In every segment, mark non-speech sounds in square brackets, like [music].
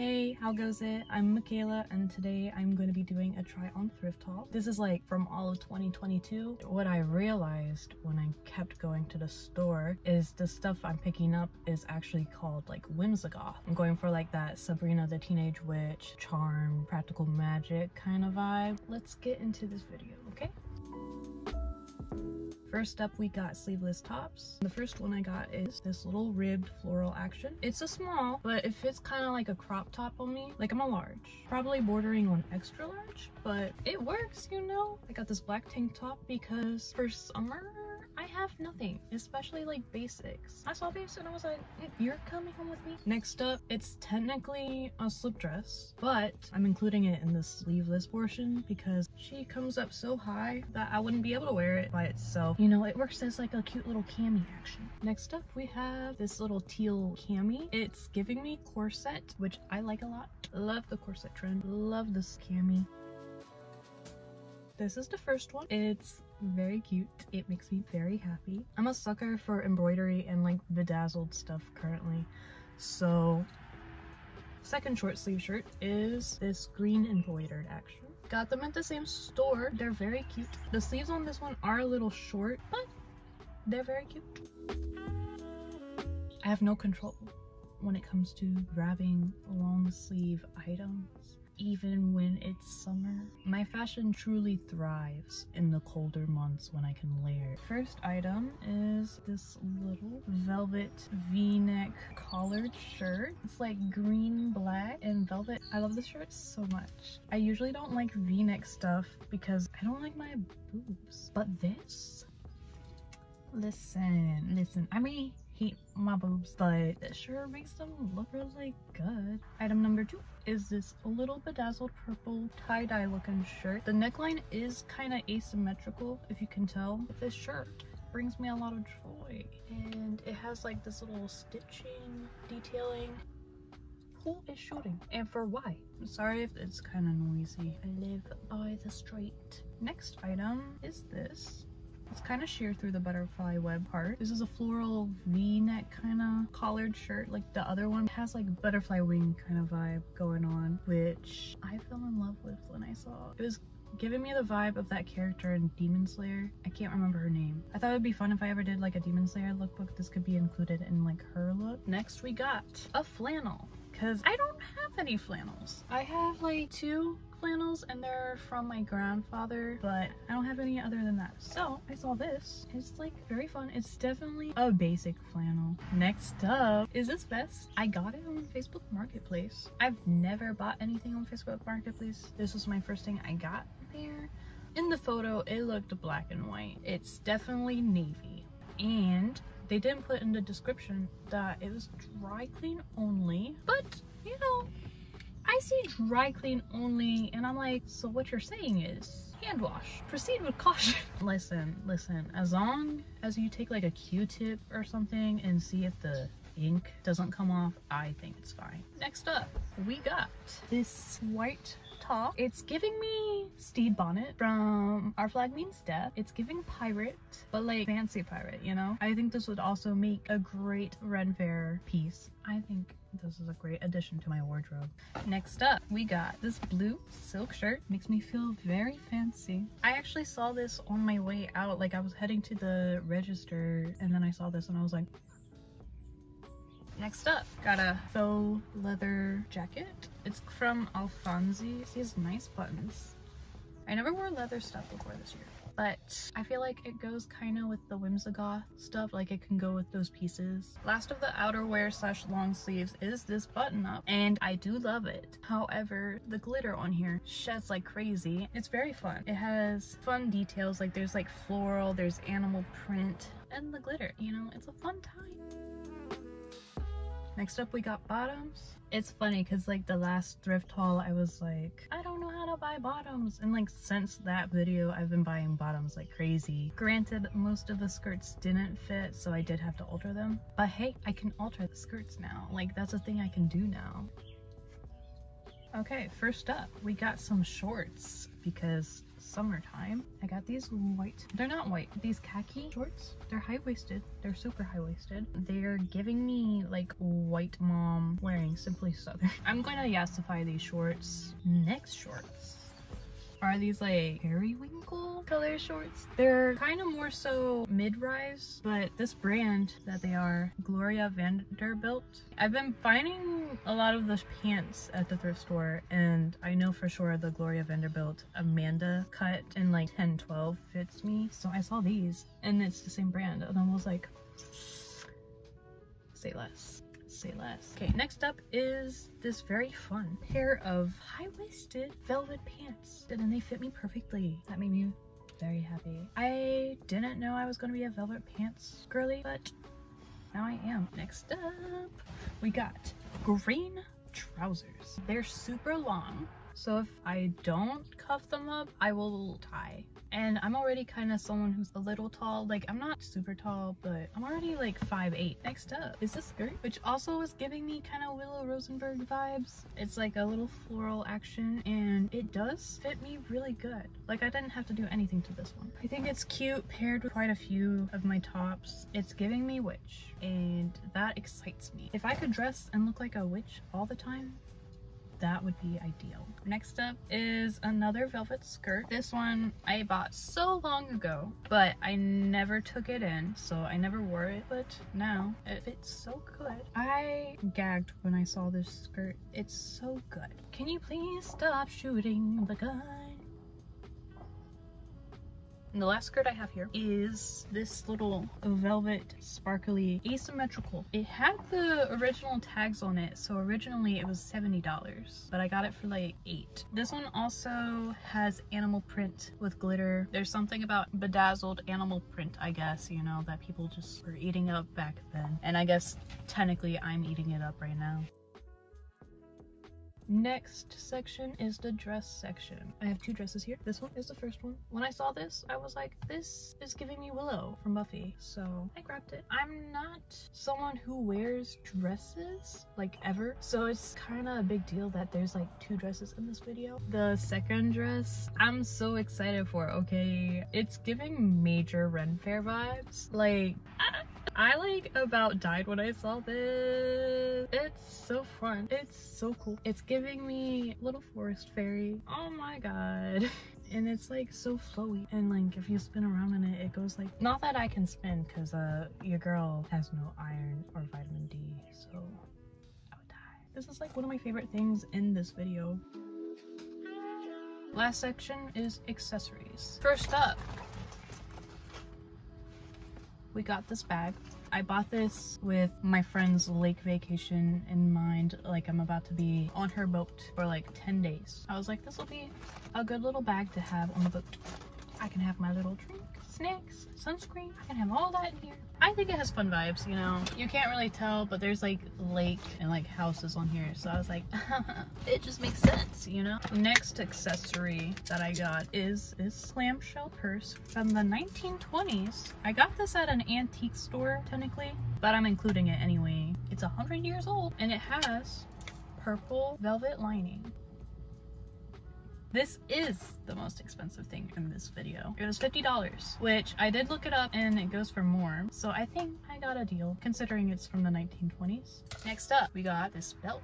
Hey, how goes it? I'm Michealla and today I'm going to be doing a try on thrift haul. This is like from all of 2022. What I realized when I kept going to the store is the stuff I'm picking up is actually called like Whimsigoth. I'm going for like that Sabrina the Teenage Witch, Charm, Practical Magic kind of vibe. Let's get into this video, okay? First up, we got sleeveless tops. The first one I got is this little ribbed floral action. It's a small, but it fits kind of like a crop top on me. Like I'm a large, probably bordering on extra large, but it works, you know? I got this black tank top because for summer, I have nothing, especially like basics. I saw this and I was like, you're coming home with me? Next up, it's technically a slip dress, but I'm including it in the sleeveless portion because she comes up so high that I wouldn't be able to wear it by itself. You know, it works as like a cute little cami action. Next up, we have this little teal cami. It's giving me corset, which I like a lot. Love the corset trend. Love this cami. This is the first one. It's very cute. It makes me very happy. I'm a sucker for embroidery and like bedazzled stuff currently. So second short sleeve shirt is this green embroidered action. Got them at the same store. They're very cute. The sleeves on this one are a little short, but they're very cute. I have no control when it comes to grabbing long sleeve items even when it's summer. My fashion truly thrives in the colder months when I can layer. First item is this little velvet v-neck collared shirt. It's like green, black, and velvet. I love this shirt so much. I usually don't like v-neck stuff because I don't like my boobs. But this, listen, listen, I mean, my boobs, but it sure makes them look really good. Item number two is this little bedazzled purple tie-dye looking shirt. The neckline is kind of asymmetrical, if you can tell. This shirt brings me a lot of joy. And it has like this little stitching detailing who is shooting and for why I'm sorry if it's kind of noisy i live by the street next item is this it's kind of sheer through the butterfly web part. This is a floral v-neck kind of collared shirt. Like the other one has like butterfly wing kind of vibe going on, which I fell in love with when I saw. It was giving me the vibe of that character in Demon Slayer. I can't remember her name. I thought it would be fun if I ever did like a Demon Slayer lookbook. This could be included in like her look. Next we got a flannel because I don't have any flannels. I have like two flannels and they're from my grandfather, but I don't have any other than that. So I saw this. It's like very fun. It's definitely a basic flannel. Next up is this vest. I got it on Facebook Marketplace. I've never bought anything on Facebook Marketplace. This was my first thing I got there. In the photo, it looked black and white. It's definitely navy. And they didn't put in the description that it was dry clean only, but you know, I see dry clean only and I'm like, so what you're saying is hand wash. Proceed with caution. [laughs] listen, listen, as long as you take like a Q-tip or something and see if the ink doesn't come off, I think it's fine. Next up, we got this white top. It's giving me Stede Bonnet from Our Flag Means Death. It's giving pirate, but like fancy pirate, you know? I think this would also make a great Ren Faire piece. I think this is a great addition to my wardrobe. Next up, we got this blue silk shirt. Makes me feel very fancy. I actually saw this on my way out. Like I was heading to the register and then I saw this and I was like, Next up, got a faux leather jacket. It's from Alfanzi. It has nice buttons. I never wore leather stuff before this year, but I feel like it goes kind of with the Whimsigoth stuff, like it can go with those pieces. Last of the outerwear slash long sleeves is this button up, and I do love it. However, the glitter on here sheds like crazy. It's very fun. It has fun details, like there's like floral, there's animal print, and the glitter, you know, it's a fun time. Next up we got bottoms. It's funny because like the last thrift haul I was like, I don't know how to buy bottoms. And like since that video I've been buying bottoms like crazy. Granted most of the skirts didn't fit so I did have to alter them. But hey, I can alter the skirts now. Like that's a thing I can do now. Okay, first up, we got some shorts because summertime. I got these white, they're not white, these khaki shorts. They're high-waisted, they're super high-waisted. They're giving me like white mom wearing Simply Southern. [laughs] I'm gonna yassify these shorts. Next shorts are these like periwinkle color shorts. They're kind of more so mid-rise, but this brand that they are, Gloria Vanderbilt. I've been finding a lot of those pants at the thrift store and I know for sure the Gloria Vanderbilt Amanda cut in like 10, 12 fits me. So I saw these and it's the same brand and I was like, say less say less. Okay, next up is this very fun pair of high-waisted velvet pants. And then they fit me perfectly. That made me very happy. I didn't know I was to be a velvet pants girly, but now I am. Next up, we got green trousers. They're super long, so if I don't cuff them up, I will tie and I'm already kind of someone who's a little tall. Like, I'm not super tall, but I'm already like 5'8". Next up is this skirt, which also is giving me kind of Willow Rosenberg vibes. It's like a little floral action, and it does fit me really good. Like, I didn't have to do anything to this one. I think it's cute paired with quite a few of my tops. It's giving me witch, and that excites me. If I could dress and look like a witch all the time, that would be ideal. Next up is another velvet skirt. This one I bought so long ago, but I never took it in, so I never wore it, but now it fits so good. I gagged when I saw this skirt. It's so good. Can you please stop shooting the gun? And the last skirt I have here is this little velvet sparkly asymmetrical. It had the original tags on it, so originally it was $70, but I got it for like eight. This one also has animal print with glitter. There's something about bedazzled animal print, I guess, you know, that people just were eating up back then. And I guess technically I'm eating it up right now. Next section is the dress section. I have two dresses here. This one is the first one. When I saw this, I was like, this is giving me Willow from Buffy. So I grabbed it. I'm not someone who wears dresses like ever. So it's kind of a big deal that there's like two dresses in this video. The second dress, I'm so excited for, okay? It's giving major Ren Faire vibes. Like, I, I like about died when I saw this. It's so fun. It's so cool. It's giving me little forest fairy. Oh my god. [laughs] and it's like so flowy and like if you spin around in it it goes like not that i can spin because uh your girl has no iron or vitamin d so i would die this is like one of my favorite things in this video last section is accessories first up we got this bag. I bought this with my friend's lake vacation in mind. Like I'm about to be on her boat for like 10 days. I was like, this will be a good little bag to have on the boat. I can have my little drink, snacks, sunscreen. I can have all that in here. I think it has fun vibes, you know? You can't really tell, but there's like lake and like houses on here. So I was like, [laughs] it just makes sense, you know? Next accessory that I got is this clamshell purse from the 1920s. I got this at an antique store, technically, but I'm including it anyway. It's 100 years old and it has purple velvet lining. This is the most expensive thing in this video. It was $50, which I did look it up and it goes for more. So I think I got a deal considering it's from the 1920s. Next up, we got this belt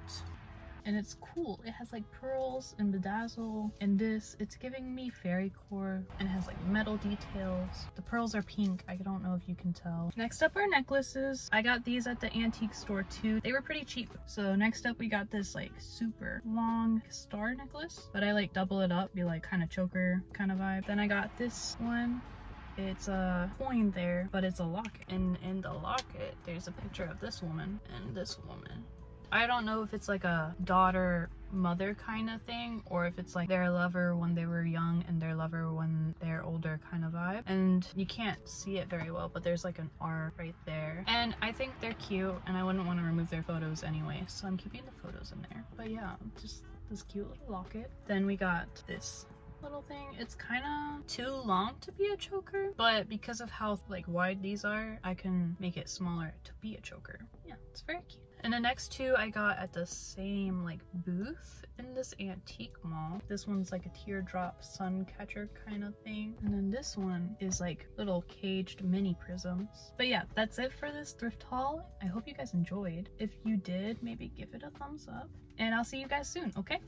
and it's cool. It has like pearls and bedazzle and this, it's giving me fairy core and has like metal details. The pearls are pink. I don't know if you can tell. Next up are necklaces. I got these at the antique store too. They were pretty cheap. So next up we got this like super long star necklace, but I like double it up, be like kind of choker kind of vibe. Then I got this one it's a coin there but it's a locket and in the locket there's a picture of this woman and this woman I don't know if it's like a daughter mother kind of thing or if it's like their lover when they were young and their lover when they're older kind of vibe and you can't see it very well but there's like an R right there and I think they're cute and I wouldn't want to remove their photos anyway so I'm keeping the photos in there but yeah just this cute little locket then we got this little thing. It's kind of too long to be a choker, but because of how like wide these are, I can make it smaller to be a choker. Yeah, it's very cute. And the next two I got at the same like booth in this antique mall. This one's like a teardrop sun catcher kind of thing. And then this one is like little caged mini prisms. But yeah, that's it for this thrift haul. I hope you guys enjoyed. If you did, maybe give it a thumbs up. And I'll see you guys soon, okay?